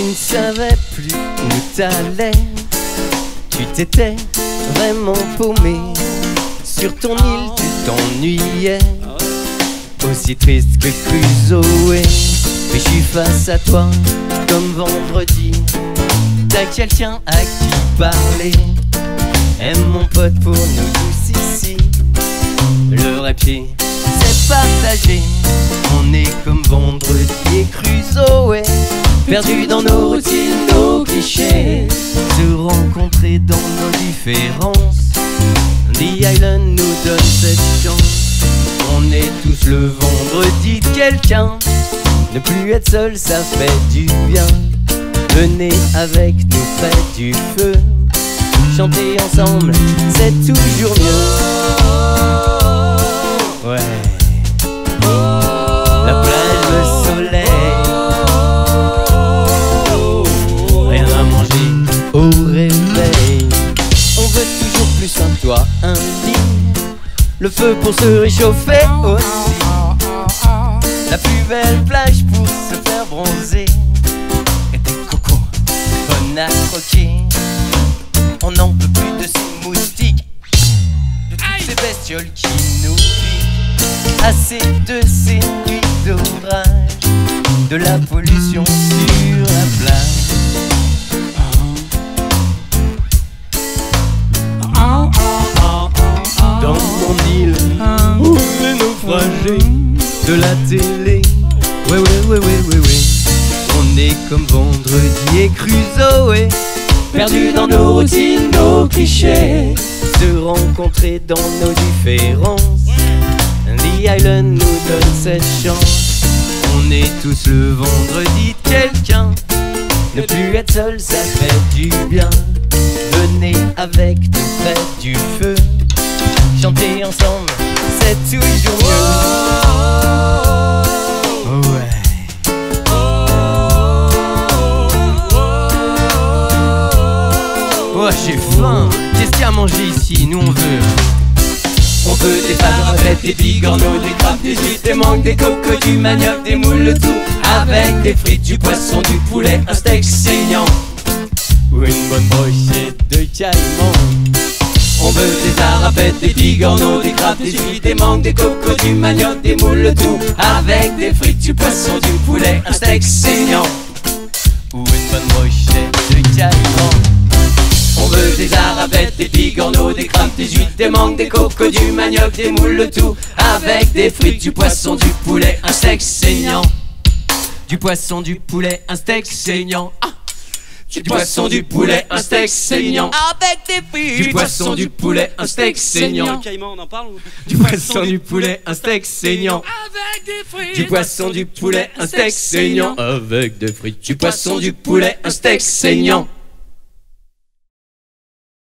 Tu ne savais plus où t'allais. Tu t'étais vraiment paumé. Sur ton île, tu t'ennuyais. Aussi triste que Crusoe. Mais je suis face à toi comme vendredi. T'as quelqu'un à qui parler. Aime mon pote pour nous tous ici. Le vrai c'est partagé. On est comme vendredi et Crusoe. Perdu dans nos routines, nos clichés. Se rencontrer dans nos différences. The Island nous donne cette chance. On est tous le vendredi de quelqu'un. Ne plus être seul, ça fait du bien. Venez avec nous près du feu. Chanter ensemble, c'est toujours mieux. Le feu pour se réchauffer aussi. La plus belle plage pour se faire bronzer. Et des cocos bonnes à croquer. On n'en peut plus de ces moustiques. De toutes ces bestioles qui nous piquent. Assez de ces nuits d'orage. De la pollution naufragés de la télé. Ouais, ouais, ouais, ouais, ouais, ouais. On est comme vendredi et Crusoe. Perdu dans nos routines, nos clichés. Se rencontrer dans nos différences. The Island nous donne cette chance. On est tous le vendredi de quelqu'un. Ne plus être seul, ça fait du bien. Venez avec nous près du feu. J'ai faim. Qu'est-ce qu'il y a à manger ici? Nous, on veut. On veut des pâtes, des bigorneaux, des crabes, des huîtres, des mangues, des cocos, du manioc, des moules, le tout avec des frites, du poisson, du poulet, un steak saignant ou une bonne brochette de caïman. On veut des arabettes, des bigorneaux, des crabes, des huîtres, des mangues, des cocos, du manioc, des moules, le tout avec des frites, du poisson, du poulet, un steak saignant veut des bigorneaux, des crabes, des huîtres, des mangues, des cocos, du manioc, des moules, le tout avec des frites, du poisson, du poulet, un steak saignant. Du poisson, du poulet, un steak saignant. Ah du poisson, du poulet, un steak saignant. Avec des frites. Du poisson, du poulet, un steak saignant. Caïman, on en parle ou Du poisson, du poulet, un steak saignant. Avec des frites. Du poisson, du poulet, un steak saignant. Avec des frites. Du poisson, du poulet, un steak saignant.